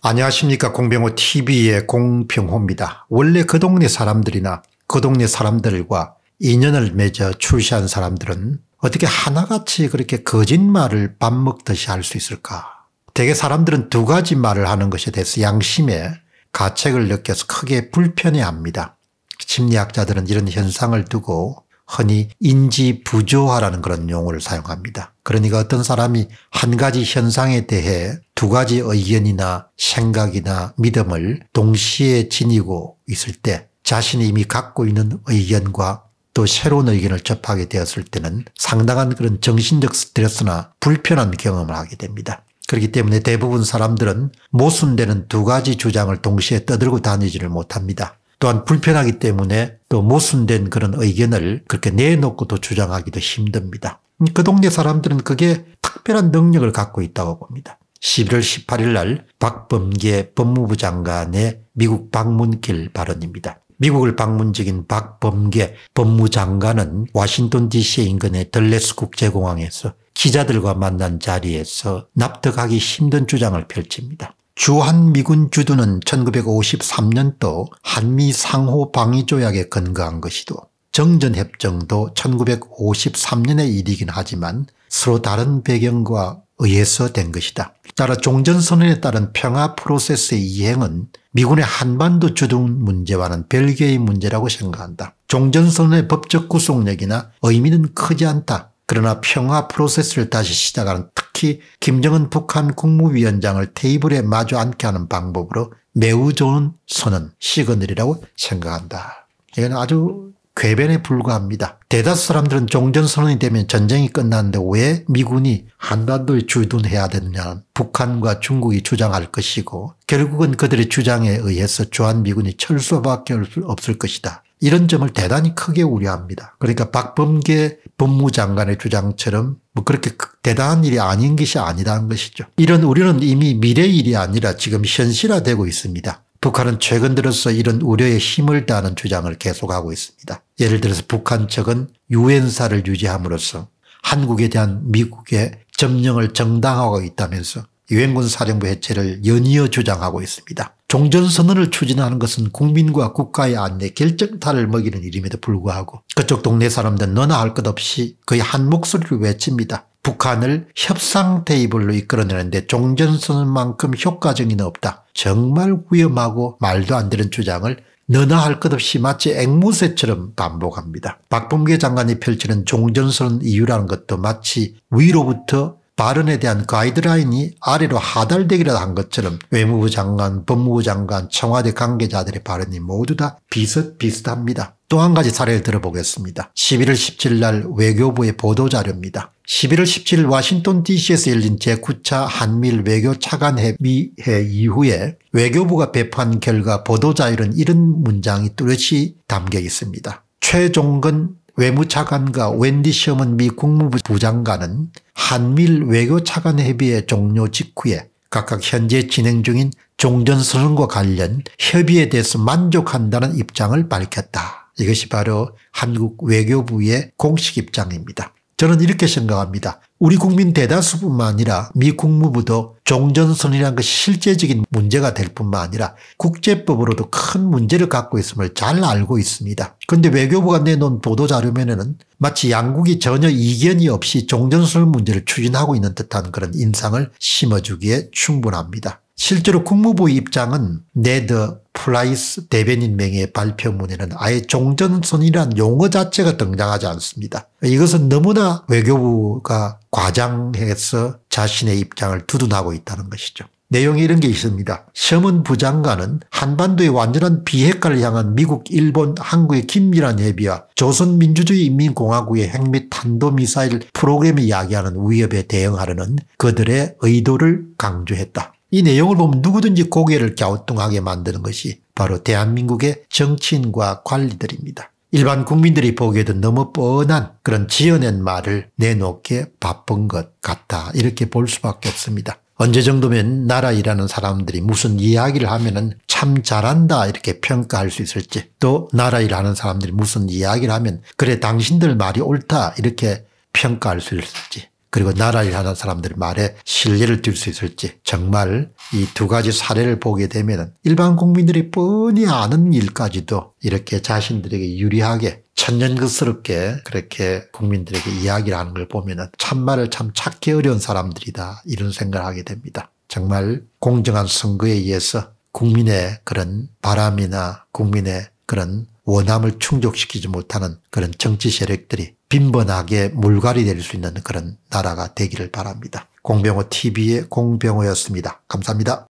안녕하십니까 공병호 TV의 공병호입니다. 원래 그 동네 사람들이나 그 동네 사람들과 인연을 맺어 출시한 사람들은 어떻게 하나같이 그렇게 거짓말을 밥 먹듯이 할 수 있을까? 대개 사람들은 두 가지 말을 하는 것에 대해서 양심에 가책을 느껴서 크게 불편해합니다. 심리학자들은 이런 현상을 두고 흔히 인지 부조화라는 그런 용어를 사용합니다. 그러니까 어떤 사람이 한 가지 현상에 대해 두 가지 의견이나 생각이나 믿음을 동시에 지니고 있을 때 자신이 이미 갖고 있는 의견과 또 새로운 의견을 접하게 되었을 때는 상당한 그런 정신적 스트레스나 불편한 경험을 하게 됩니다. 그렇기 때문에 대부분 사람들은 모순되는 두 가지 주장을 동시에 떠들고 다니지를 못합니다. 또한 불편하기 때문에 또 모순된 그런 의견을 그렇게 내놓고도 주장하기도 힘듭니다. 그 동네 사람들은 그게 특별한 능력을 갖고 있다고 봅니다. 11월 18일 날 박범계 법무부 장관의 미국 방문길 발언입니다. 미국을 방문 중인 박범계 법무장관은 워싱턴 DC 인근의 덜레스 국제공항에서 기자들과 만난 자리에서 납득하기 힘든 주장을 펼칩니다. 주한 미군 주둔은 1953년도 한미 상호 방위 조약에 근거한 것이도 정전협정도 1953년의 일이긴 하지만 서로 다른 배경과 의해서 된 것이다. 따라 종전선언에 따른 평화 프로세스의 이행은 미군의 한반도 주둔 문제와는 별개의 문제라고 생각한다. 종전선언의 법적 구속력이나 의미는 크지 않다. 그러나 평화 프로세스를 다시 시작하는 특히 김정은 북한 국무위원장을 테이블에 마주 앉게 하는 방법으로 매우 좋은 선언, 시그널이라고 생각한다. 이건 아주 궤변에 불과합니다. 대다수 사람들은 종전선언이 되면 전쟁이 끝났는데 왜 미군이 한반도에 주둔해야 되느냐 북한과 중국이 주장할 것이고 결국은 그들의 주장에 의해서 주한미군이 철수밖에 없을 것이다. 이런 점을 대단히 크게 우려합니다. 그러니까 박범계 법무장관의 주장처럼 뭐 그렇게 대단한 일이 아닌 것이 아니라는 것이죠. 이런 우려는 이미 미래 일이 아니라 지금 현실화되고 있습니다. 북한은 최근 들어서 이런 우려에 힘을 다하는 주장을 계속하고 있습니다. 예를 들어서 북한 측은 유엔사를 유지함으로써 한국에 대한 미국의 점령을 정당화하고 있다면서 유엔군 사령부 해체를 연이어 주장하고 있습니다. 종전선언을 추진하는 것은 국민과 국가의 안내 결정타를 먹이는 일임에도 불구하고 그쪽 동네 사람들은 너나 할 것 없이 거의 한 목소리를 외칩니다. 북한을 협상 테이블로 이끌어내는데 종전선언만큼 효과적인 없다. 정말 위험하고 말도 안 되는 주장을 너나 할 것 없이 마치 앵무새처럼 반복합니다. 박범계 장관이 펼치는 종전선언 이유라는 것도 마치 위로부터 발언에 대한 가이드라인이 아래로 하달되기라도 한 것처럼 외무부 장관, 법무부 장관, 청와대 관계자들의 발언이 모두 다 비슷비슷합니다. 또 한 가지 사례를 들어보겠습니다. 11월 17일 날 외교부의 보도자료입니다. 11월 17일 워싱턴 DC에서 열린 제9차 한미일 외교 차관회의회 이후에 외교부가 배포한 결과 보도자료는 이런 문장이 뚜렷이 담겨 있습니다. 최종근 외무차관과 웬디 셔먼 미 국무부 부장관은 한밀 외교 차관 협의회 종료 직후에 각각 현재 진행 중인 종전선언과 관련 협의에 대해서 만족한다는 입장을 밝혔다. 이것이 바로 한국 외교부의 공식 입장입니다. 저는 이렇게 생각합니다. 우리 국민 대다수뿐만 아니라 미 국무부도 종전선언이라는 것이 실제적인 문제가 될 뿐만 아니라 국제법으로도 큰 문제를 갖고 있음을 잘 알고 있습니다. 그런데 외교부가 내놓은 보도자료면에는 마치 양국이 전혀 이견이 없이 종전선언 문제를 추진하고 있는 듯한 그런 인상을 심어주기에 충분합니다. 실제로 국무부 입장은 네드 프라이스 대변인 명의 발표문에는 아예 종전선언이라는 용어 자체가 등장하지 않습니다. 이것은 너무나 외교부가 과장해서 자신의 입장을 두둔하고 있다는 것이죠. 내용이 이런 게 있습니다. 셔먼 부장관은 한반도의 완전한 비핵화를 향한 미국, 일본, 한국의 긴밀한 협의와 조선민주주의 인민공화국의 핵및 탄도미사일 프로그램이 이야기하는 위협에 대응하려는 그들의 의도를 강조했다. 이 내용을 보면 누구든지 고개를 갸우뚱하게 만드는 것이 바로 대한민국의 정치인과 관리들입니다. 일반 국민들이 보기에도 너무 뻔한 그런 지어낸 말을 내놓기에 바쁜 것 같다. 이렇게 볼 수밖에 없습니다. 언제 정도면 나라 일하는 사람들이 무슨 이야기를 하면은 참 잘한다 이렇게 평가할 수 있을지 또 나라 일하는 사람들이 무슨 이야기를 하면 그래 당신들 말이 옳다 이렇게 평가할 수 있을지 그리고 나라를 하는 사람들의 말에 신뢰를 둘 수 있을지 정말 이 두 가지 사례를 보게 되면 일반 국민들이 뻔히 아는 일까지도 이렇게 자신들에게 유리하게 천년긋스럽게 그렇게 국민들에게 이야기를 하는 걸 보면 참말을 참 찾기 어려운 사람들이다 이런 생각을 하게 됩니다. 정말 공정한 선거에 의해서 국민의 그런 바람이나 국민의 그런 원함을 충족시키지 못하는 그런 정치 세력들이 빈번하게 물갈이 될 수 있는 그런 나라가 되기를 바랍니다. 공병호 TV의 공병호였습니다. 감사합니다.